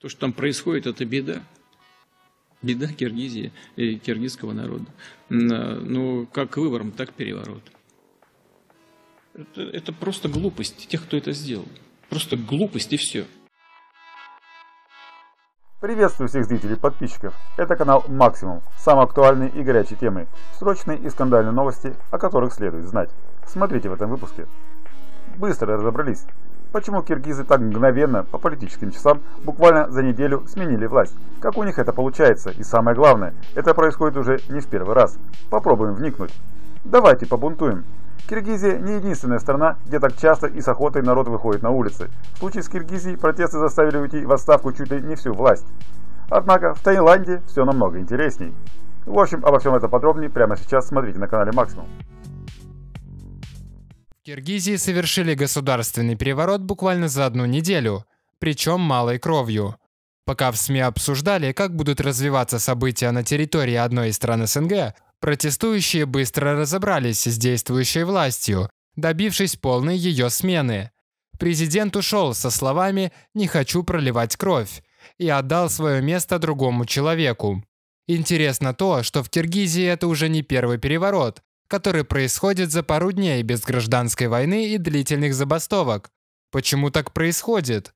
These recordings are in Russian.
То, что там происходит, это беда. Беда Киргизии и киргизского народа. Ну, как выбором, так переворот. Это, это просто глупость тех, кто это сделал. Просто глупость и все. Приветствую всех зрителей и подписчиков. Это канал Максимум. Самые актуальные и горячие темы. Срочные и скандальные новости, о которых следует знать. Смотрите в этом выпуске. Быстро разобрались. Почему киргизы так мгновенно, по политическим часам, буквально за неделю сменили власть? Как у них это получается? И самое главное, это происходит уже не в первый раз. Попробуем вникнуть. Давайте побунтуем. Киргизия не единственная страна, где так часто и с охотой народ выходит на улицы. В случае с Киргизией протесты заставили уйти в отставку чуть ли не всю власть. Однако в Таиланде все намного интересней. В общем, обо всем это подробнее прямо сейчас смотрите на канале Максимум. Киргизии совершили государственный переворот буквально за одну неделю, причем малой кровью. Пока в СМИ обсуждали, как будут развиваться события на территории одной из стран СНГ, Протестующие быстро разобрались с действующей властью, добившись полной ее смены. Президент ушел со словами «не хочу проливать кровь» и отдал свое место другому человеку. Интересно то, что в Киргизии это уже не первый переворот, который происходит за пару дней без гражданской войны и длительных забастовок. Почему так происходит?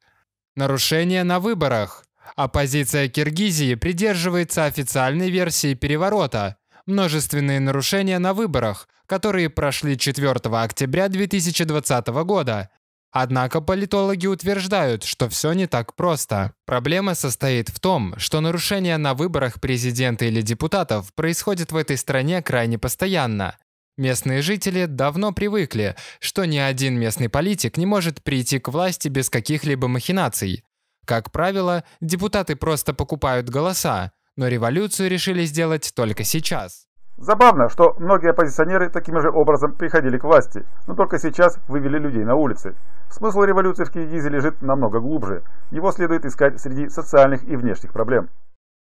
Нарушение на выборах. Оппозиция Киргизии придерживается официальной версии переворота – множественные нарушения на выборах, которые прошли 4 октября 2020 года. Однако политологи утверждают, что все не так просто. Проблема состоит в том, что нарушения на выборах президента или депутатов происходят в этой стране крайне постоянно. Местные жители давно привыкли, что ни один местный политик не может прийти к власти без каких-либо махинаций. Как правило, депутаты просто покупают голоса, но революцию решили сделать только сейчас. Забавно, что многие оппозиционеры таким же образом приходили к власти, но только сейчас вывели людей на улицы. Смысл революции в Киргизии лежит намного глубже. Его следует искать среди социальных и внешних проблем.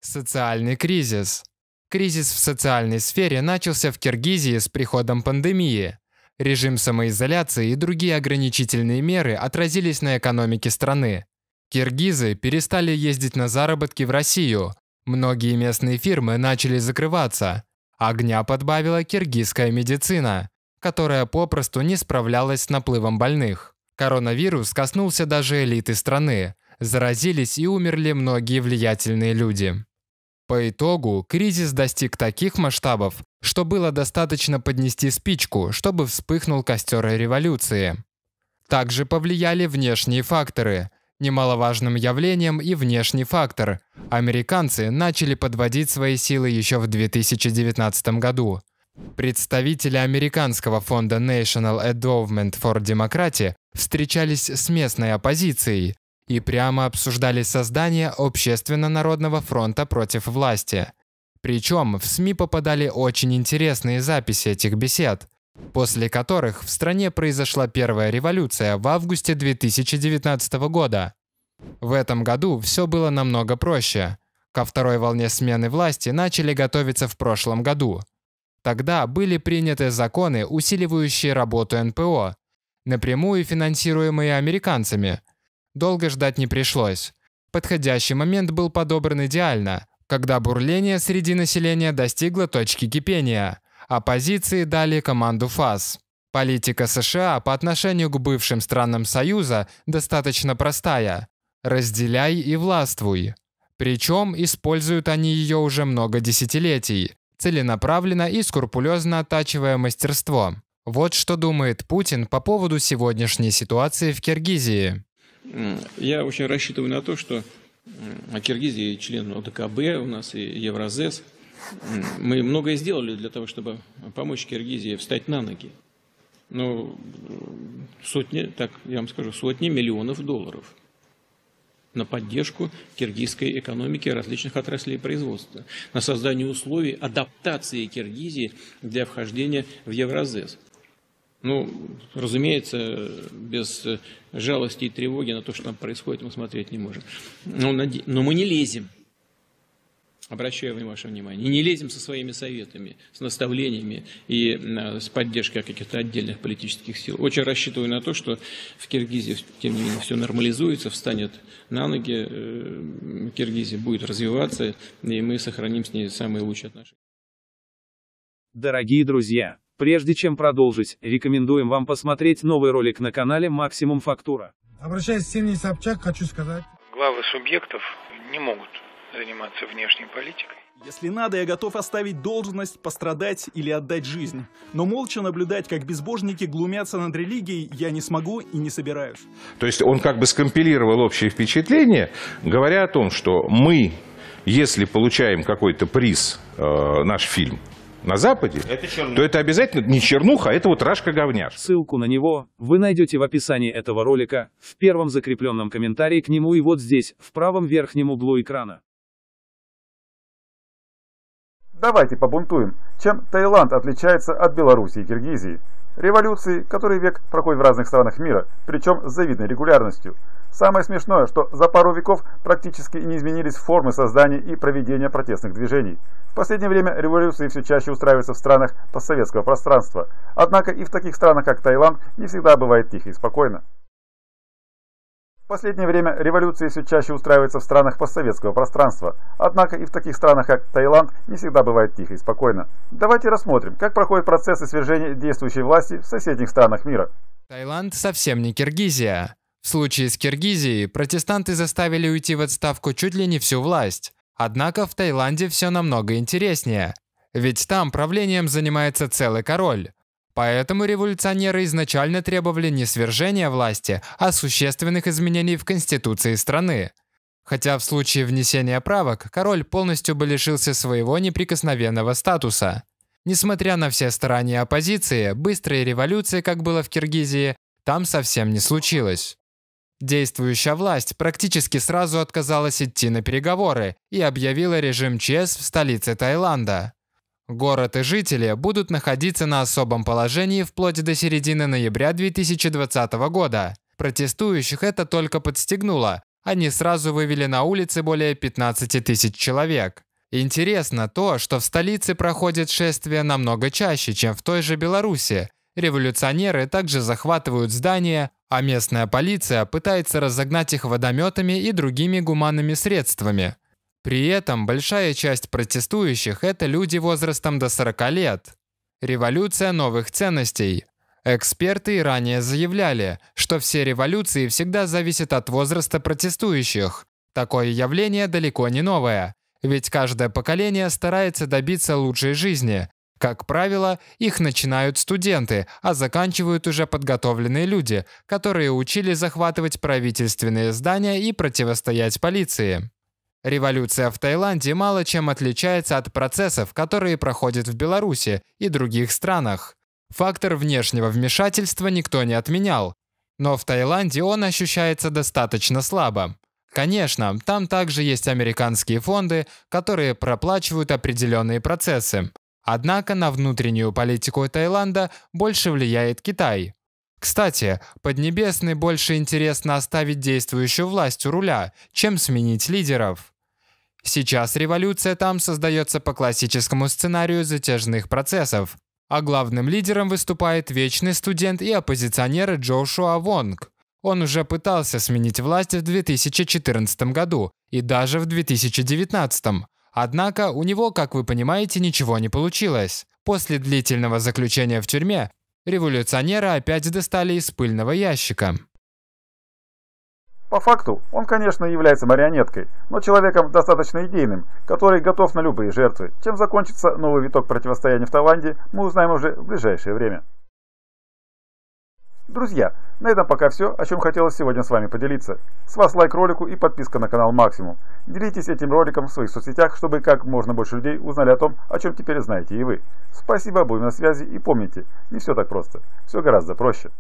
Социальный кризис. Кризис в социальной сфере начался в Киргизии с приходом пандемии. Режим самоизоляции и другие ограничительные меры отразились на экономике страны. Киргизы перестали ездить на заработки в Россию, Многие местные фирмы начали закрываться. Огня подбавила киргизская медицина, которая попросту не справлялась с наплывом больных. Коронавирус коснулся даже элиты страны. Заразились и умерли многие влиятельные люди. По итогу кризис достиг таких масштабов, что было достаточно поднести спичку, чтобы вспыхнул костер революции. Также повлияли внешние факторы, Немаловажным явлением и внешний фактор. Американцы начали подводить свои силы еще в 2019 году. Представители американского фонда National Endowment for Democracy встречались с местной оппозицией и прямо обсуждали создание общественно-народного фронта против власти. Причем в СМИ попадали очень интересные записи этих бесед после которых в стране произошла первая революция в августе 2019 года. В этом году все было намного проще. Ко второй волне смены власти начали готовиться в прошлом году. Тогда были приняты законы, усиливающие работу НПО, напрямую финансируемые американцами. Долго ждать не пришлось. Подходящий момент был подобран идеально, когда бурление среди населения достигло точки кипения – Оппозиции дали команду ФАС. Политика США по отношению к бывшим странам Союза достаточно простая. Разделяй и властвуй. Причем используют они ее уже много десятилетий, целенаправленно и скрупулезно оттачивая мастерство. Вот что думает Путин по поводу сегодняшней ситуации в Киргизии. Я очень рассчитываю на то, что Киргизия член ОДКБ у нас и Евразес – мы многое сделали для того, чтобы помочь Киргизии встать на ноги. Ну, сотни, так я вам скажу, сотни миллионов долларов на поддержку киргизской экономики различных отраслей производства, на создание условий адаптации Киргизии для вхождения в Евразес. Ну, разумеется, без жалости и тревоги на то, что там происходит, мы смотреть не можем. Но, но мы не лезем обращаю ваше внимание, и не лезем со своими советами, с наставлениями и с поддержкой каких-то отдельных политических сил. Очень рассчитываю на то, что в Киргизии, тем не менее, все нормализуется, встанет на ноги. Э, Киргизии будет развиваться, и мы сохраним с ней самые лучшие отношения. Дорогие друзья, прежде чем продолжить, рекомендуем вам посмотреть новый ролик на канале Максимум Фактура. Обращаясь к Ксении Собчак, хочу сказать. Главы субъектов не могут заниматься внешней политикой. Если надо, я готов оставить должность, пострадать или отдать жизнь. Но молча наблюдать, как безбожники глумятся над религией, я не смогу и не собираюсь. То есть он как бы скомпилировал общее впечатление, говоря о том, что мы, если получаем какой-то приз, э, наш фильм, на Западе, это то это обязательно не чернуха, а это вот рашка-говняш. Ссылку на него вы найдете в описании этого ролика, в первом закрепленном комментарии к нему и вот здесь, в правом верхнем углу экрана. Давайте побунтуем. Чем Таиланд отличается от Белоруссии и Киргизии? Революции, которые век проходят в разных странах мира, причем с завидной регулярностью. Самое смешное, что за пару веков практически не изменились формы создания и проведения протестных движений. В последнее время революции все чаще устраиваются в странах постсоветского пространства. Однако и в таких странах, как Таиланд, не всегда бывает тихо и спокойно. В последнее время революции все чаще устраиваются в странах постсоветского пространства, однако и в таких странах, как Таиланд, не всегда бывает тихо и спокойно. Давайте рассмотрим, как проходят процессы свержения действующей власти в соседних странах мира. Таиланд совсем не Киргизия. В случае с Киргизией протестанты заставили уйти в отставку чуть ли не всю власть. Однако в Таиланде все намного интереснее. Ведь там правлением занимается целый король. Поэтому революционеры изначально требовали не свержения власти, а существенных изменений в конституции страны. Хотя в случае внесения правок король полностью бы лишился своего неприкосновенного статуса. Несмотря на все старания оппозиции, быстрой революции, как было в Киргизии, там совсем не случилось. Действующая власть практически сразу отказалась идти на переговоры и объявила режим ЧС в столице Таиланда. Город и жители будут находиться на особом положении вплоть до середины ноября 2020 года. Протестующих это только подстегнуло. Они сразу вывели на улицы более 15 тысяч человек. Интересно то, что в столице проходит шествие намного чаще, чем в той же Беларуси. Революционеры также захватывают здания, а местная полиция пытается разогнать их водометами и другими гуманными средствами. При этом большая часть протестующих – это люди возрастом до 40 лет. Революция новых ценностей. Эксперты ранее заявляли, что все революции всегда зависят от возраста протестующих. Такое явление далеко не новое, ведь каждое поколение старается добиться лучшей жизни. Как правило, их начинают студенты, а заканчивают уже подготовленные люди, которые учили захватывать правительственные здания и противостоять полиции. Революция в Таиланде мало чем отличается от процессов, которые проходят в Беларуси и других странах. Фактор внешнего вмешательства никто не отменял, но в Таиланде он ощущается достаточно слабо. Конечно, там также есть американские фонды, которые проплачивают определенные процессы. Однако на внутреннюю политику Таиланда больше влияет Китай. Кстати, Поднебесной больше интересно оставить действующую власть у руля, чем сменить лидеров. Сейчас революция там создается по классическому сценарию затяжных процессов, а главным лидером выступает вечный студент и оппозиционер Джошуа Вонг. Он уже пытался сменить власть в 2014 году и даже в 2019. Однако у него, как вы понимаете, ничего не получилось. После длительного заключения в тюрьме революционеры опять достали из пыльного ящика. По факту, он, конечно, является марионеткой, но человеком достаточно идейным, который готов на любые жертвы. Чем закончится новый виток противостояния в Таиланде, мы узнаем уже в ближайшее время. Друзья, на этом пока все, о чем хотелось сегодня с вами поделиться. С вас лайк ролику и подписка на канал Максимум. Делитесь этим роликом в своих соцсетях, чтобы как можно больше людей узнали о том, о чем теперь знаете и вы. Спасибо, будем на связи и помните, не все так просто, все гораздо проще.